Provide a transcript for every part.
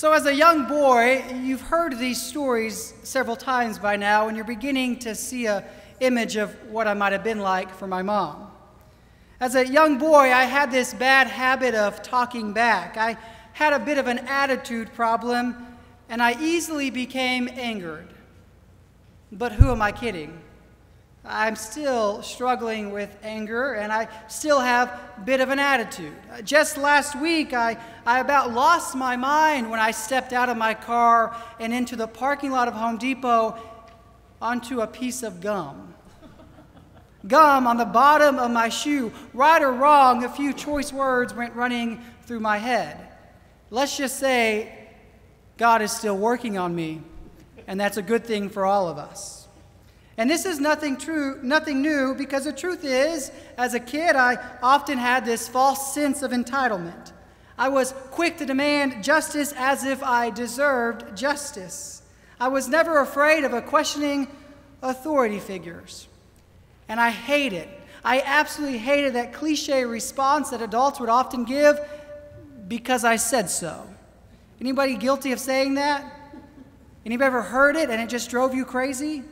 So, as a young boy, you've heard these stories several times by now, and you're beginning to see a image of what I might have been like for my mom. As a young boy, I had this bad habit of talking back. I had a bit of an attitude problem, and I easily became angered. But who am I kidding? I'm still struggling with anger and I still have a bit of an attitude. Uh, just last week, I, I about lost my mind when I stepped out of my car and into the parking lot of Home Depot onto a piece of gum. gum on the bottom of my shoe. Right or wrong, a few choice words went running through my head. Let's just say God is still working on me, and that's a good thing for all of us. And this is nothing true, nothing new, because the truth is, as a kid, I often had this false sense of entitlement. I was quick to demand justice as if I deserved justice. I was never afraid of a questioning authority figures. And I hated, I absolutely hated that cliche response that adults would often give because I said so. Anybody guilty of saying that? Anybody ever heard it and it just drove you crazy?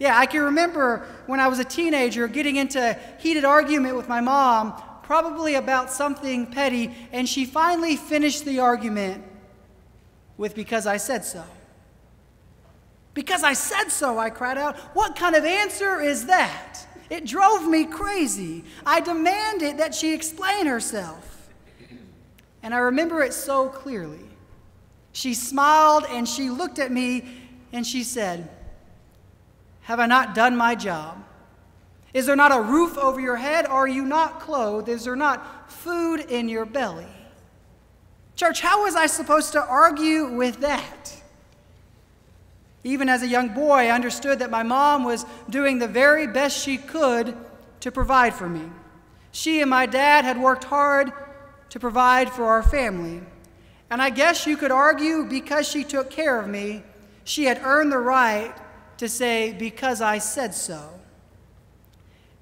Yeah, I can remember when I was a teenager getting into a heated argument with my mom, probably about something petty, and she finally finished the argument with, Because I said so. Because I said so, I cried out. What kind of answer is that? It drove me crazy. I demanded that she explain herself. And I remember it so clearly. She smiled and she looked at me and she said, have I not done my job? Is there not a roof over your head? Are you not clothed? Is there not food in your belly? Church, how was I supposed to argue with that? Even as a young boy, I understood that my mom was doing the very best she could to provide for me. She and my dad had worked hard to provide for our family. And I guess you could argue because she took care of me, she had earned the right to say, because I said so.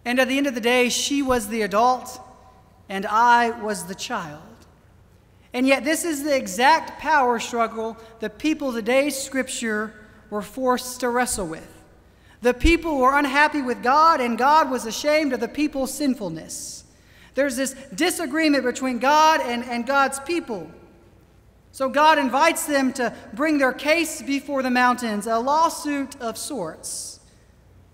And at the end of the day, she was the adult and I was the child. And yet, this is the exact power struggle the people today's scripture were forced to wrestle with. The people were unhappy with God, and God was ashamed of the people's sinfulness. There's this disagreement between God and, and God's people. So God invites them to bring their case before the mountains, a lawsuit of sorts.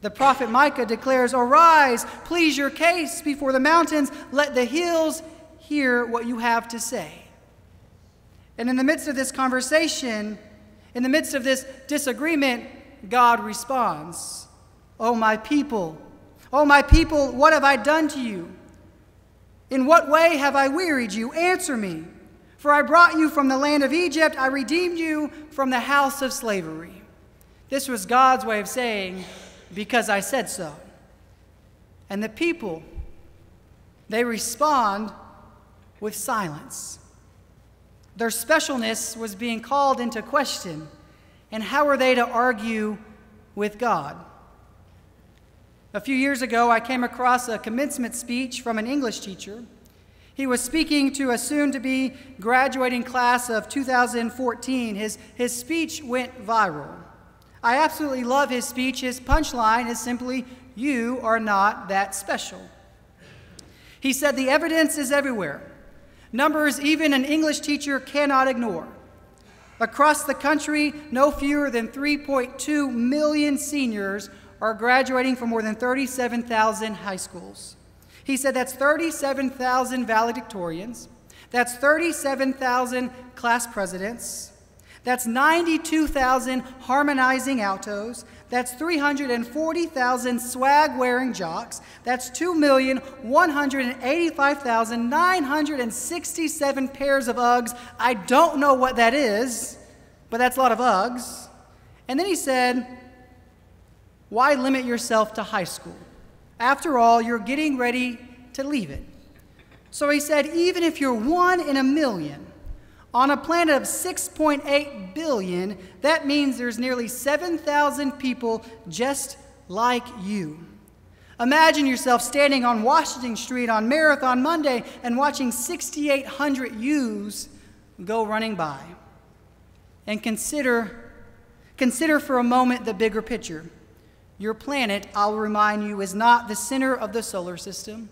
The prophet Micah declares, Arise, please your case before the mountains, let the hills hear what you have to say. And in the midst of this conversation, in the midst of this disagreement, God responds, Oh, my people, oh, my people, what have I done to you? In what way have I wearied you? Answer me. For I brought you from the land of Egypt, I redeemed you from the house of slavery. This was God's way of saying, Because I said so. And the people, they respond with silence. Their specialness was being called into question. And how are they to argue with God? A few years ago, I came across a commencement speech from an English teacher he was speaking to a soon to be graduating class of 2014. His, his speech went viral. I absolutely love his speech. His punchline is simply, You are not that special. He said, The evidence is everywhere. Numbers even an English teacher cannot ignore. Across the country, no fewer than 3.2 million seniors are graduating from more than 37,000 high schools. He said that's 37,000 valedictorians, that's 37,000 class presidents, that's 92,000 harmonizing altos, that's 340,000 swag wearing jocks, that's 2,185,967 pairs of Uggs. I don't know what that is, but that's a lot of Uggs. And then he said, Why limit yourself to high school? After all, you're getting ready to leave it. So he said, even if you're one in a million, on a planet of 6.8 billion, that means there's nearly 7,000 people just like you. Imagine yourself standing on Washington Street on Marathon Monday and watching 6,800 yous go running by. and consider, consider for a moment the bigger picture. Your planet, I'll remind you, is not the center of the solar system.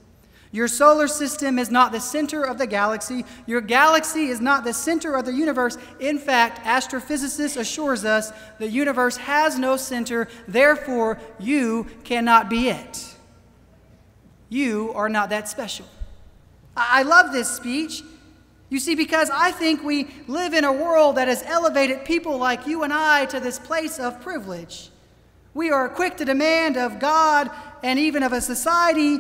Your solar system is not the center of the galaxy. Your galaxy is not the center of the universe. In fact, astrophysicists assures us the universe has no center, therefore you cannot be it. You are not that special. I love this speech. You see, because I think we live in a world that has elevated people like you and I to this place of privilege. We are quick to demand of God and even of a society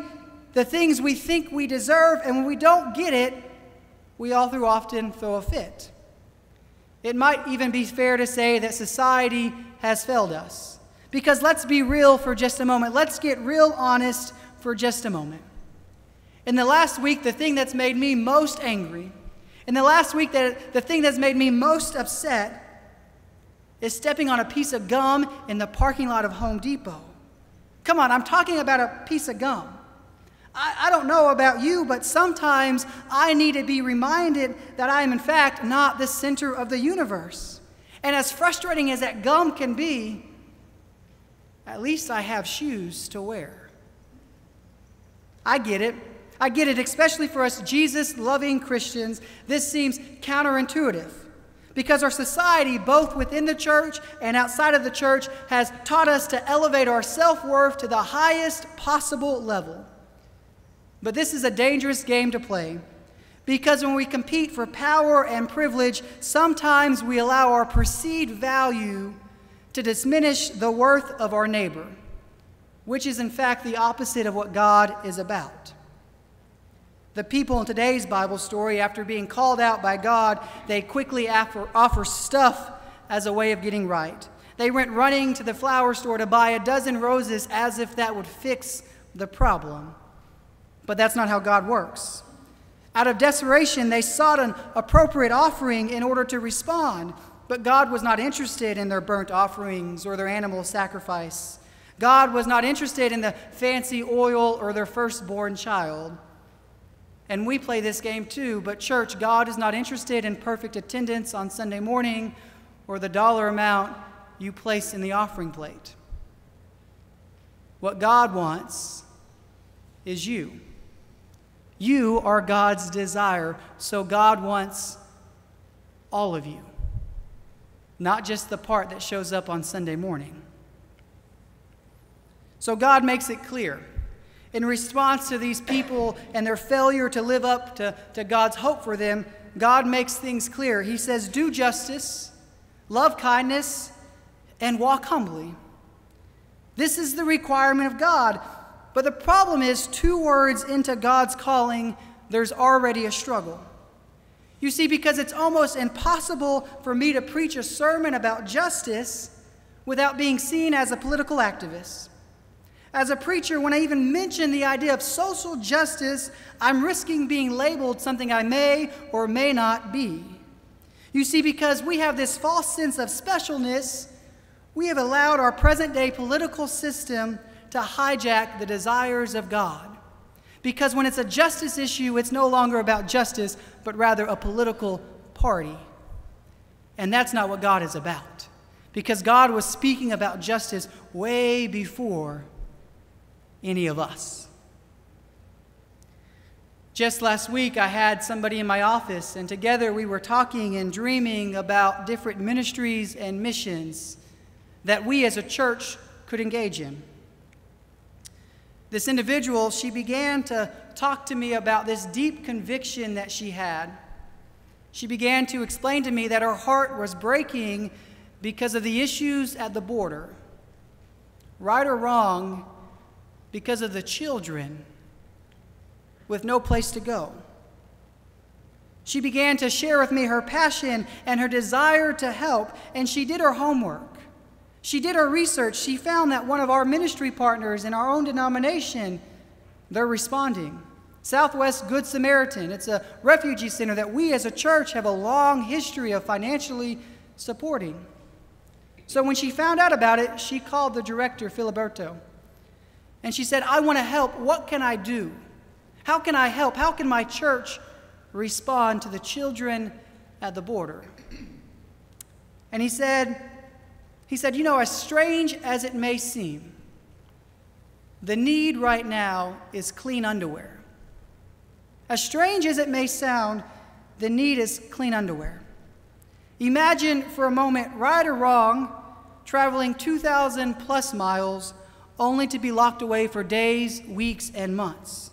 the things we think we deserve, and when we don't get it, we all too often throw a fit. It might even be fair to say that society has failed us. Because let's be real for just a moment. Let's get real honest for just a moment. In the last week, the thing that's made me most angry, in the last week, that, the thing that's made me most upset is stepping on a piece of gum in the parking lot of Home Depot. Come on, I'm talking about a piece of gum. I, I don't know about you, but sometimes I need to be reminded that I am, in fact, not the center of the universe. And as frustrating as that gum can be, at least I have shoes to wear. I get it. I get it, especially for us Jesus loving Christians. This seems counterintuitive because our society, both within the church and outside of the church, has taught us to elevate our self worth to the highest possible level. But this is a dangerous game to play because when we compete for power and privilege, sometimes we allow our perceived value to diminish the worth of our neighbor, which is in fact the opposite of what God is about. The people in today's Bible story, after being called out by God, they quickly offer, stuff as a way of getting right. They went running to the flower store to buy a dozen roses as if that would fix the problem. But that's not how God works. Out of desperation, they sought an appropriate offering in order to respond, but God was not interested in their burnt offerings or their animal sacrifice. God was not interested in the fancy oil or their firstborn child. And we play this game too, but church, God is not interested in perfect attendance on Sunday morning or the dollar amount you place in the offering plate. What God wants is you. You are God's desire, so God wants all of you, not just the part that shows up on Sunday morning. So God makes it clear. In response to these people and their failure to live up to, to God's hope for them, God makes things clear. He says, Do justice, love kindness, and walk humbly. This is the requirement of God. But the problem is, two words into God's calling, there's already a struggle. You see, because it's almost impossible for me to preach a sermon about justice without being seen as a political activist. As a preacher, when I even mention the idea of social justice, I'm risking being labeled something I may or may not be. You see, because we have this false sense of specialness, we have allowed our present day political system to hijack the desires of God. Because when it's a justice issue, it's no longer about justice, but rather a political party. And that's not what God is about. Because God was speaking about justice way before any of us. Just last week, I had somebody in my office, and together we were talking and dreaming about different ministries and missions that we as a church could engage in. This individual, she began to talk to me about this deep conviction that she had. She began to explain to me that her heart was breaking because of the issues at the border. Right or wrong, because of the children with no place to go. She began to share with me her passion and her desire to help, and she did her homework. She did her research. She found that one of our ministry partners in our own denomination, they're responding. Southwest Good Samaritan. It's a refugee center that we as a church have a long history of financially supporting. So when she found out about it, she called the director, Filiberto. And she said, I want to help. What can I do? How can I help? How can my church respond to the children at the border? And he said, he said, you know, as strange as it may seem, the need right now is clean underwear. As strange as it may sound, the need is clean underwear. Imagine for a moment, right or wrong, traveling 2,000 plus miles only to be locked away for days, weeks, and months.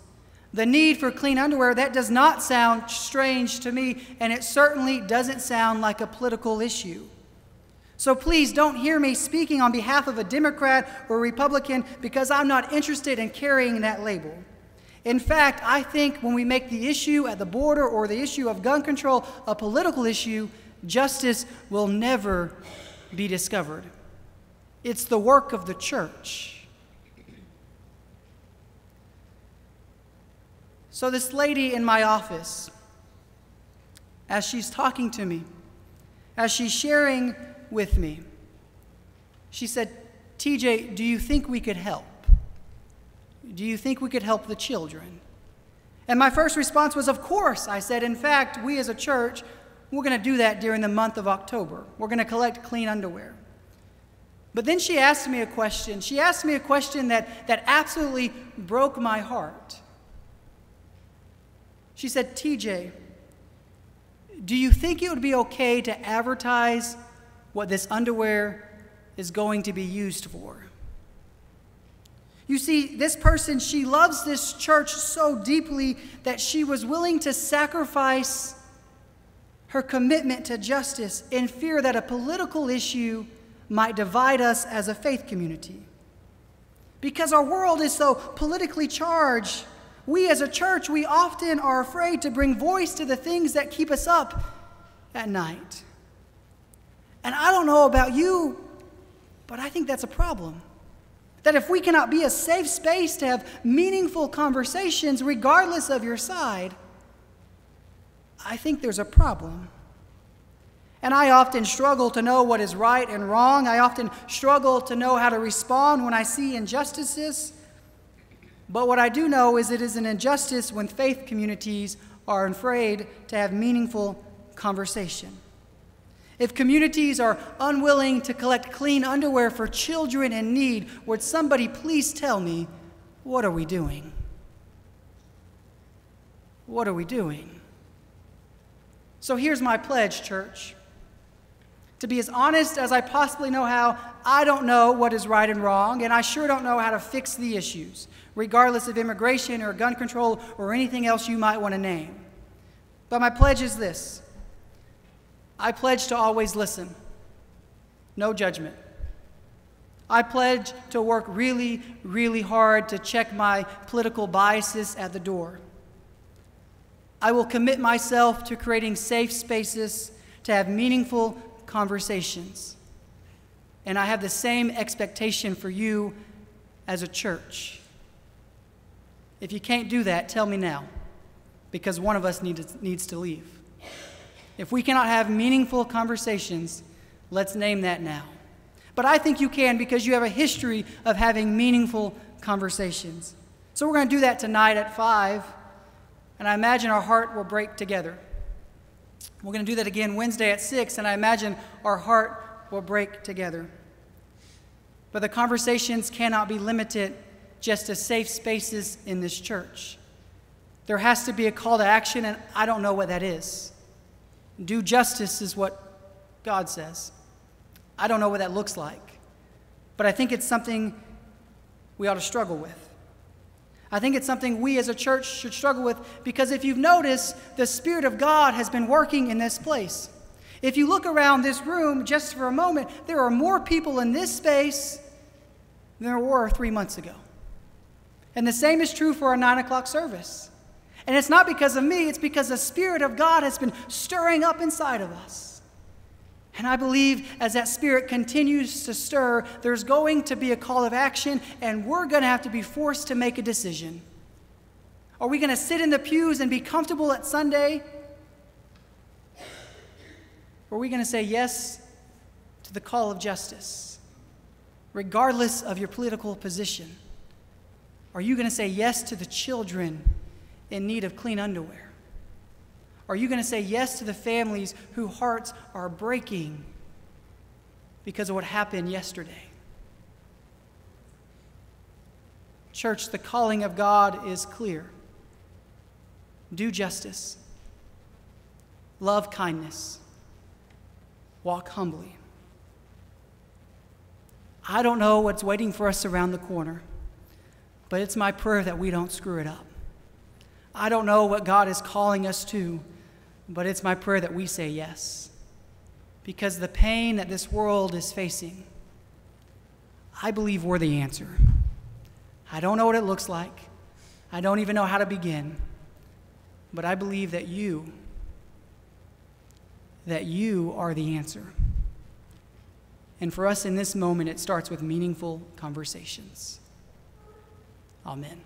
The need for clean underwear, that does not sound strange to me, and it certainly doesn't sound like a political issue. So please don't hear me speaking on behalf of a Democrat or Republican because I'm not interested in carrying that label. In fact, I think when we make the issue at the border or the issue of gun control a political issue, justice will never be discovered. It's the work of the church. So, this lady in my office, as she's talking to me, as she's sharing with me, she said, TJ, do you think we could help? Do you think we could help the children? And my first response was, Of course. I said, In fact, we as a church, we're going to do that during the month of October. We're going to collect clean underwear. But then she asked me a question. She asked me a question that, that absolutely broke my heart. She said, TJ, do you think it would be okay to advertise what this underwear is going to be used for? You see, this person, she loves this church so deeply that she was willing to sacrifice her commitment to justice in fear that a political issue might divide us as a faith community. Because our world is so politically charged, we as a church, we often are afraid to bring voice to the things that keep us up at night. And I don't know about you, but I think that's a problem. That if we cannot be a safe space to have meaningful conversations, regardless of your side, I think there's a problem. And I often struggle to know what is right and wrong. I often struggle to know how to respond when I see injustices. But what I do know is it is an injustice when faith communities are afraid to have meaningful conversation. If communities are unwilling to collect clean underwear for children in need, would somebody please tell me, what are we doing? What are we doing? So here's my pledge, church. To be as honest as I possibly know how, I don't know what is right and wrong, and I sure don't know how to fix the issues, regardless of immigration or gun control or anything else you might want to name. But my pledge is this I pledge to always listen, no judgment. I pledge to work really, really hard to check my political biases at the door. I will commit myself to creating safe spaces to have meaningful conversations. And I have the same expectation for you as a church. If you can't do that, tell me now, because one of us needs to leave. If we cannot have meaningful conversations, let's name that now. But I think you can because you have a history of having meaningful conversations. So we're going to do that tonight at 5, and I imagine our heart will break together. We're going to do that again Wednesday at 6, and I imagine our heart will break together. But the conversations cannot be limited just to safe spaces in this church. There has to be a call to action, and I don't know what that is. Do justice is what God says. I don't know what that looks like, but I think it's something we ought to struggle with. I think it's something we as a church should struggle with because if you've noticed, the Spirit of God has been working in this place. If you look around this room just for a moment, there are more people in this space than there were three months ago. And the same is true for our nine o'clock service. And it's not because of me, it's because the Spirit of God has been stirring up inside of us. And I believe as that Spirit continues to stir, there's going to be a call of action, and we're going to have to be forced to make a decision. Are we going to sit in the pews and be comfortable at Sunday? Or are we going to say yes to the call of justice, regardless of your political position? Are you going to say yes to the children in need of clean underwear? Are you going to say yes to the families whose hearts are breaking because of what happened yesterday. Church, the calling of God is clear do justice, love kindness, walk humbly. I don't know what's waiting for us around the corner, but it's my prayer that we don't screw it up. I don't know what God is calling us to, but it's my prayer that we say yes. Because the pain that this world is facing, I believe we're the answer. I don't know what it looks like. I don't even know how to begin. But I believe that you, that you are the answer. And for us in this moment, it starts with meaningful conversations. Amen.